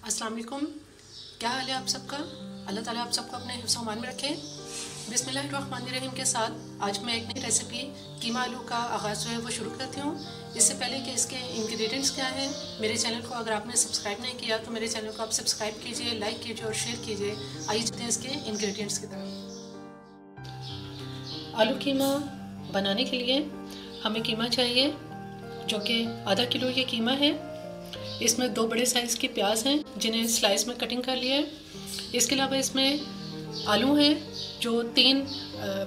अस्सलाम वालेकुम। क्या हाल है आप सबका? अल्लाह ताला आप सबको अपने हिफ्स में रखे। बिस्मिल्लाहिर्रहमानिर्रहीम के साथ आज मैं एक नई रेसिपी कीमा आलू का आगाज़ जो है वो शुरू करती हूँ। इससे पहले कि इसके इंग्रेडिएंट्स क्या हैं, मेरे चैनल को अगर आपने सब्सक्राइब नहीं किया तो मेरे चैनल को आप सब्सक्राइब कीजिए लाइक कीजिए और शेयर कीजिए। आइए चलते हैं इसके इंग्रेडिएंट्स की तरफ़। आलू कीमा बनाने के लिए हमें कीमा चाहिए, जो कि आधा किलो ये कीमा है। इसमें दो बड़े साइज़ के प्याज हैं, जिन्हें स्लाइस में कटिंग कर लिया है। इसके अलावा इसमें आलू हैं, जो तीन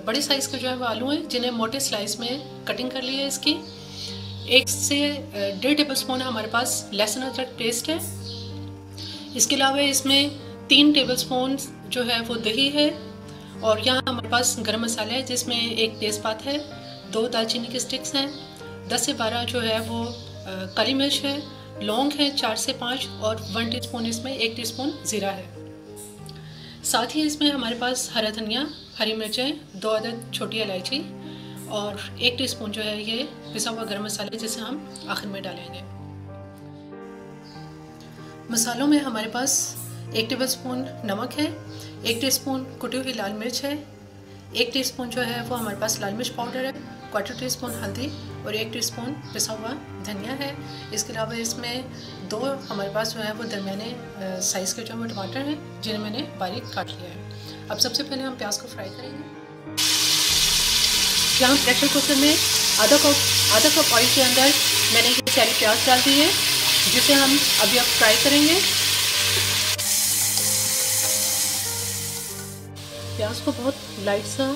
बड़े साइज़ के जो है वो आलू हैं, जिन्हें मोटे स्लाइस में कटिंग कर लिया है इसकी। एक से डेढ़ टेबल स्पून हमारे पास लहसुन अदरक पेस्ट है। इसके अलावा इसमें तीन टेबल स्पून जो है वो दही है, और यहाँ हमारे पास गर्म मसाला है, जिसमें एक तेज़पात है, दो दालचीनी के स्टिक्स हैं, दस से बारह जो है वो काली मिर्च है लौंग है चार से पाँच और वन टीस्पून इसमें, एक टीस्पून ज़ीरा है। साथ ही इसमें हमारे पास हरा धनिया, हरी मिर्चें, दो अदद छोटी इलायची और एक टीस्पून जो है ये पिसा हुआ गर्म मसाले जिसे हम आखिर में डालेंगे। मसालों में हमारे पास एक टेबल स्पून नमक है, एक टीस्पून कुटी हुई लाल मिर्च है, एक टीस्पून जो है वो हमारे पास लाल मिर्च पाउडर है क्वार्टर टी स्पून हल्दी और एक टी स्पून पिसा हुआ धनिया है। इसके अलावा इसमें दो हमारे पास जो है वो दरमियाने साइज़ के जो है टमाटर हैं, जिन्हें मैंने बारीक काट लिया है। अब सबसे पहले हम प्याज को फ्राई करेंगे। यहाँ प्रेशर कुकर में आधा कप आधा कप ऑयल के अंदर मैंने ये सारी प्याज डाल दी है, जिसे हम अभी अब फ्राई करेंगे। प्याज को बहुत लाइट सा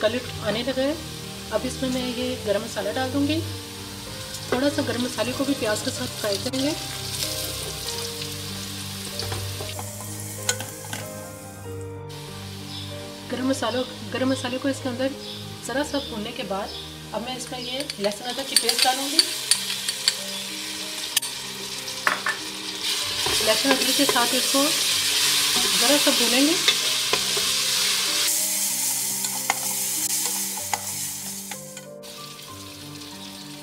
कलर आने लगा है। अब इसमें मैं ये गरम मसाला डाल दूँगी। थोड़ा सा गरम मसाले को भी प्याज के साथ फ्राई करेंगे। गरम मसालों, गरम मसाले को इसके अंदर ज़रा सा भूनने के बाद अब मैं इसमें ये लहसुन अदरक की पेस्ट डालूँगी। लहसुन अदरक के साथ इसको ज़रा सा भूनेंगे।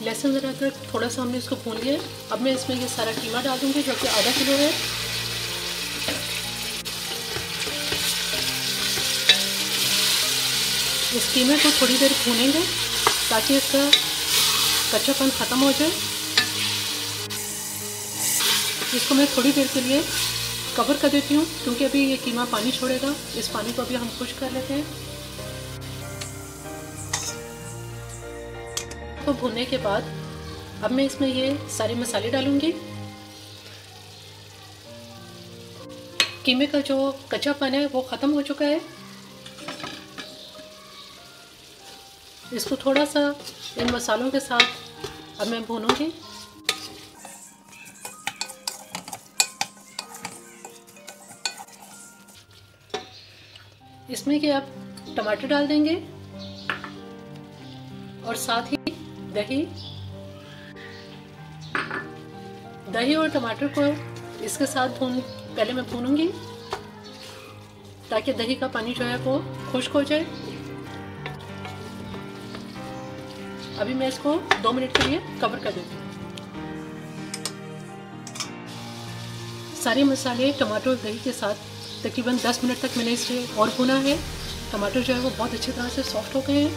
लहसुन अदरक थोड़ा सा हमने इसको भून लिया अब मैं इसमें ये सारा कीमा डाल दूँगी, जो कि आधा किलो है। इस कीमे को थोड़ी देर भूनेंगे, ताकि इसका कच्चापन ख़त्म हो जाए। इसको मैं थोड़ी देर के लिए कवर कर देती हूँ, क्योंकि अभी ये कीमा पानी छोड़ेगा। इस पानी को अभी हम खुश कर लेते हैं। को भूनने के बाद अब मैं इसमें ये सारे मसाले डालूँगी। कीमे का जो कच्चापन है वो ख़त्म हो चुका है। इसको थोड़ा सा इन मसालों के साथ अब मैं भूनूँगी। इसमें कि आप टमाटर डाल देंगे और साथ ही दही। दही और टमाटर को इसके साथ भून, पहले मैं भूनूँगी, ताकि दही का पानी जो है वो खुश्क हो जाए। अभी मैं इसको दो मिनट के लिए कवर कर देती हूँ। सारे मसाले टमाटर और दही के साथ तकरीबन 10 मिनट तक मैंने इसे और भुना है। टमाटर जो है वो बहुत अच्छी तरह से सॉफ्ट हो गए हैं।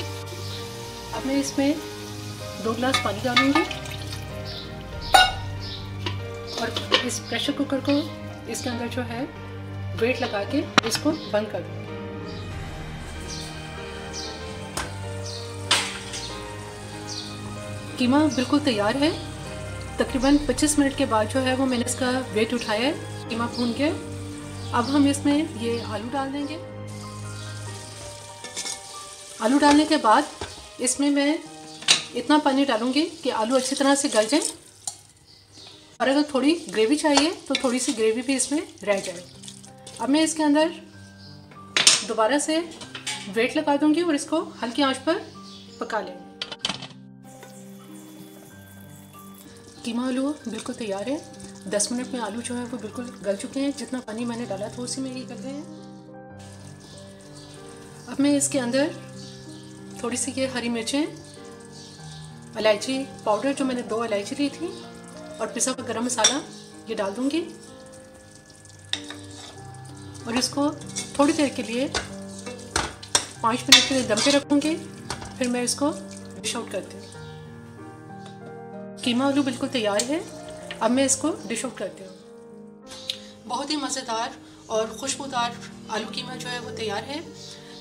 अब मैं इसमें दो गिलास पानी डालूँगी। और इस प्रेशर कुकर को इसके अंदर जो है वेट लगा के इसको बंद कर दूँगी। कीमा बिल्कुल तैयार है। तकरीबन 25 मिनट के बाद जो है वो मैंने इसका वेट उठाया है। कीमा भून के अब हम इसमें ये आलू डाल देंगे। आलू डालने के बाद इसमें मैं इतना पानी डालूँगी कि आलू अच्छी तरह से गल जाए। और अगर थोड़ी ग्रेवी चाहिए तो थोड़ी सी ग्रेवी भी इसमें रह जाए। अब मैं इसके अंदर दोबारा से वेट लगा दूँगी और इसको हल्की आँच पर पका लेंगे। कीमा आलू बिल्कुल तैयार है। दस मिनट में आलू जो है वो बिल्कुल गल चुके हैं। जितना पानी मैंने डाला था उसी में ये गल गए हैं। अब मैं इसके अंदर थोड़ी सी ये हरी मिर्चें इलायची पाउडर जो मैंने दो इलायची ली थी और पिसा हुआ गरम मसाला ये डाल दूँगी। और इसको थोड़ी देर के लिए पाँच मिनट के लिए दम पे रखूँगी, फिर मैं इसको डिश आउट करती हूँ। कीमा आलू बिल्कुल तैयार है, अब मैं इसको डिश आउट करती हूँ। बहुत ही मज़ेदार और खुशबूदार आलू कीमा जो है वो तैयार है।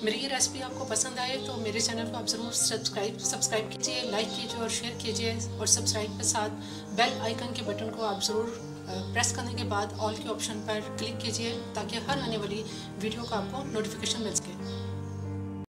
मेरी ये रेसिपी आपको पसंद आए तो मेरे चैनल को आप ज़रूर सब्सक्राइब सब्सक्राइब कीजिए लाइक कीजिए और शेयर कीजिए और सब्सक्राइब के साथ बेल आइकन के बटन को आप ज़रूर प्रेस करने के बाद ऑल के ऑप्शन पर क्लिक कीजिए ताकि हर आने वाली वीडियो का आपको नोटिफिकेशन मिल सके।